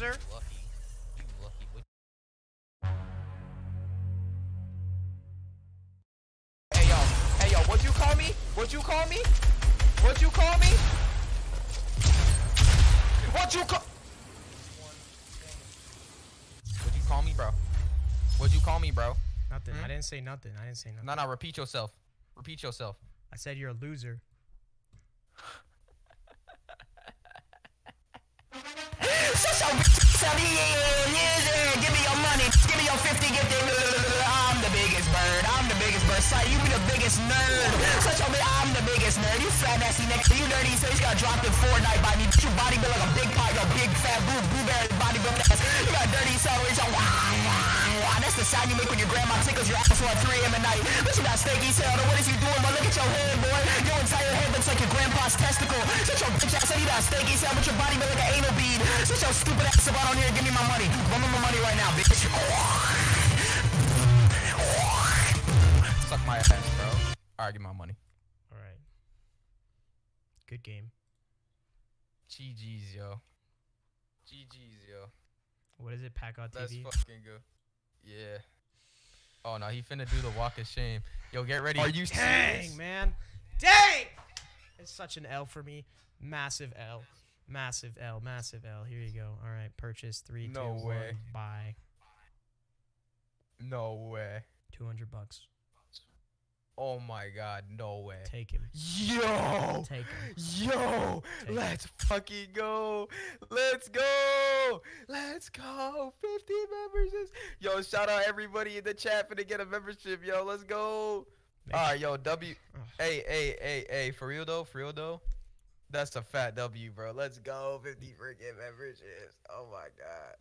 loser. Lucky. You lucky. What? Hey yo, hey yo, what you call me? What you call me? What you call me? What you call? What you call me, bro? What you call me, bro? Nothing. Hmm? I didn't say nothing. I didn't say nothing. No, no, repeat yourself. Repeat yourself. I said you're a loser. Your bitch yeah, Give me your money, give me your 50, get the I'm the biggest bird, I'm the biggest bird. You be the biggest nerd. Your bitch, I'm the biggest nerd. You fat nasty nigga, you dirty, so you got dropped in Fortnite by me. You body build like a big pot, your big fat boo, blueberry body. You got dirty wah. That's the sound you make when your grandma tickles your asshole at 3 a.m. night. But you got steaky cell, what is you doing? But look at your head, boy. Your entire head looks like your grandpa's testicle. Shut your bitch ass up, steaky cell, but your body like an anal bead. Your stupid ass up out on here, give me my money. Run me my money right now, bitch. Suck my ass, bro. Alright, give me my money. All right. Good game. GG's, yo. GG's, yo. What is it? Pack on Let's TV. fucking go. Yeah. Oh no, he finna do the walk of shame. Yo, get ready. Are you Dang, serious? man. Dang! It's such an L for me. Massive L. Massive L. Massive L. Here you go. All right. Purchase three, two, No one. Buy. No way. 200 bucks. Oh my god, no way. Take him. Yo! Take him. Yo! Take. Let's fucking go! Let's go! Let's go! 50 memberships! Yo, shout out everybody in the chat for to get a membership, yo. Let's go! Make- Alright, yo, W. Ugh. Hey, hey, hey, hey, for real though, for real though. That's a fat W, bro. Let's go. 50 freaking memberships. Oh my god.